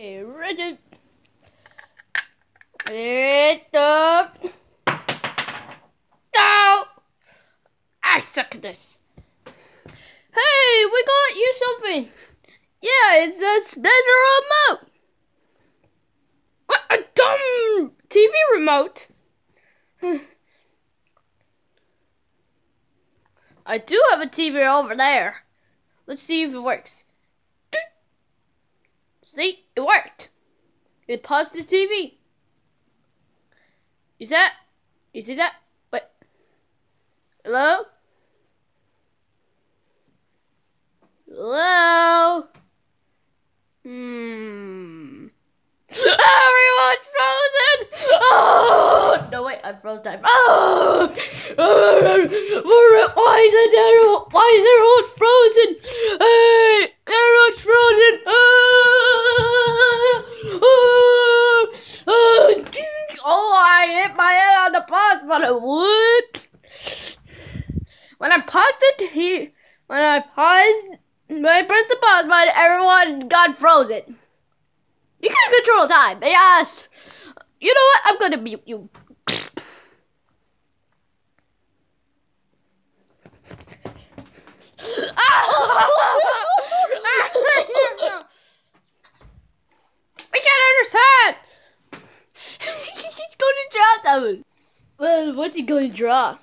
Rigid. It up. No. I suck at this. Hey, we got you something. Yeah, it's a remote. What a dumb TV remote. I do have a TV over there. Let's see if it works. See, it worked. It paused the TV. Is that? You see that? Wait. Hello? Hello? Hmm. Everyone's frozen! Oh! No, wait, I froze time. Oh! Why is it Why is everyone frozen? Hey! Everyone's frozen! Oh! Oh! Oh! oh I hit my head on the pause button. What? When I paused it, he, when I paused, when I pressed the pause button, everyone got frozen. You can control time. Yes. You know what? I'm gonna mute you. I can't understand. He's going to draw something. Well, what's he going to draw?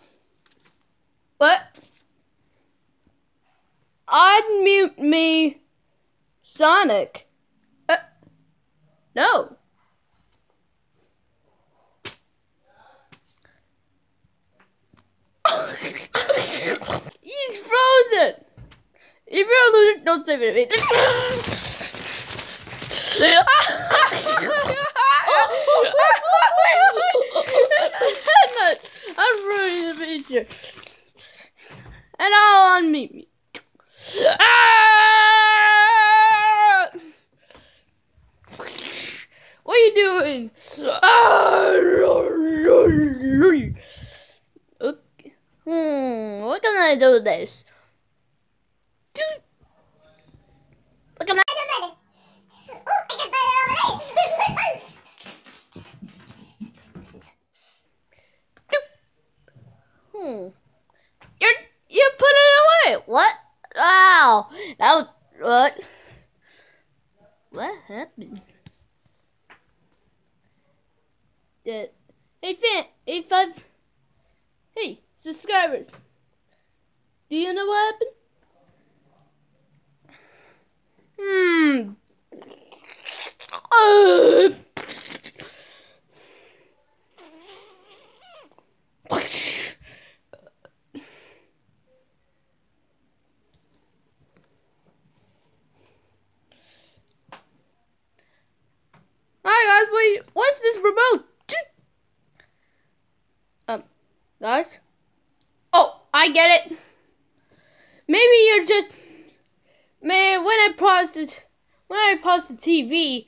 What? Unmute me, Sonic. Uh, no. He's frozen. If you're a loser, don't say it. I'm ruining the picture. And I'll unmute me. Ah! What are you doing? Okay. Hmm, what can I do with this? What can I do? Hmm. You're you put it away. What? Wow. That was what? What happened? That hey fan hey five hey subscribers. Do you know what happened? Hmm. Uh. Hi guys, wait, what's this remote? Um, guys? Oh, I get it. Maybe you're just, man, when I paused it, when I paused the TV,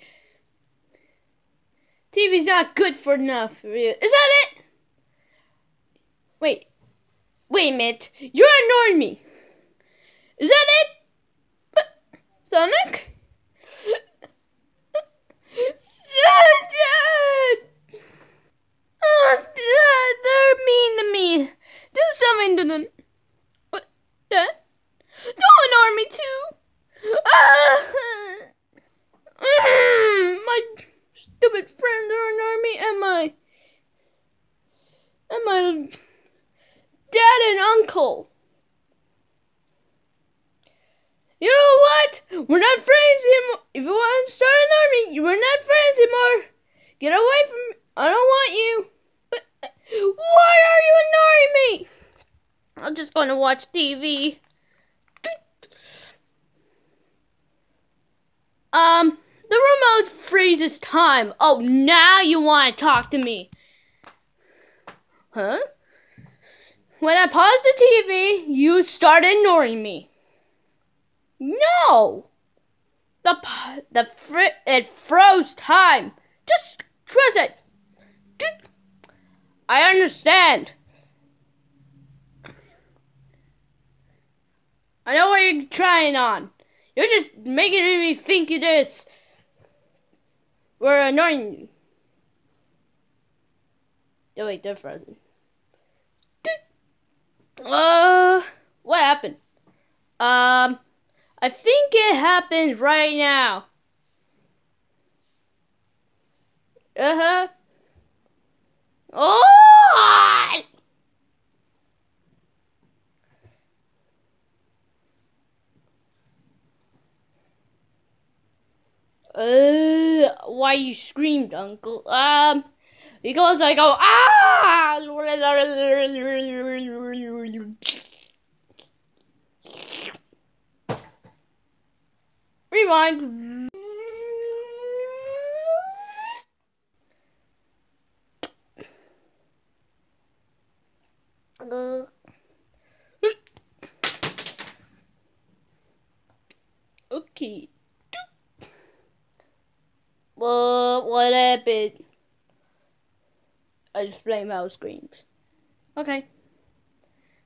TV's not good for enough. Is that it? Wait, wait a minute. You're annoying me. Is that it? But, Sonic? Dad! Oh, Dad, they're mean to me. Do something to them. What? Dad? Don't ignore me too. Ah! my stupid friends are ignoring me, and my and my dad and uncle. You know what? We're not friends anymore. If you want to start an army, we're not friends anymore. Get away from me. I don't want you. But why are you ignoring me? I'm just going to watch TV. Um, the remote freezes time. Oh, now you want to talk to me. Huh? When I paused the TV, you started ignoring me. No! The the fr it froze time. Just trust it. I understand. I know what you're trying on. You're just making me think it is. We're annoying you. Oh wait, they're frozen. Uh, what happened? Um, I think it happened right now. Uh huh. Oh! Uh, why you screamed, Uncle? Um, because I go ah. Rewind. Okay. Well, what happened? I just blame mouse screams. Okay.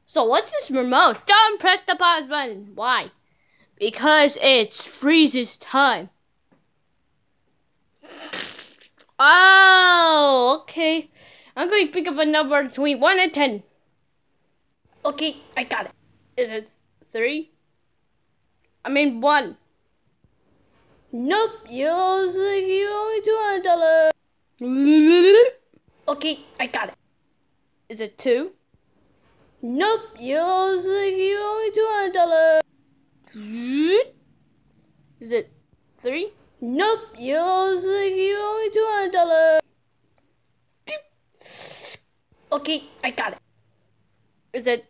So what's this remote? Don't press the pause button. Why? Because it freezes time. Oh, okay. I'm going to think of a number between 1 and 10. Okay, I got it. Is it 3? I mean 1. Nope, you you only two hundred dollars. Okay, I got it. Is it two? Nope, you you only two hundred dollars. Is it three? Nope, you you only two hundred dollars. Okay, I got it. Is it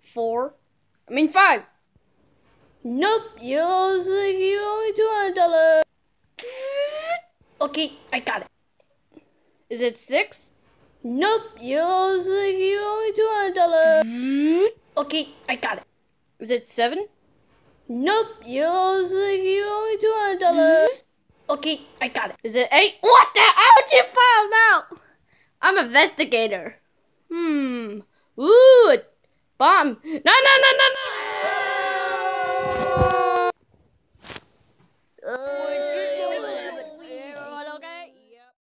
four? I mean five. Nope, you you only two hundred dollars. Okay, I got it. Is it six? Nope, you owe me two hundred dollars. Okay, I got it. Is it seven? Nope, you owe me two hundred dollars. Okay, I got it. Is it eight? What the? How did you find out? I'm investigator. Hmm. Ooh, bomb. No, no, no, no, no. Uh.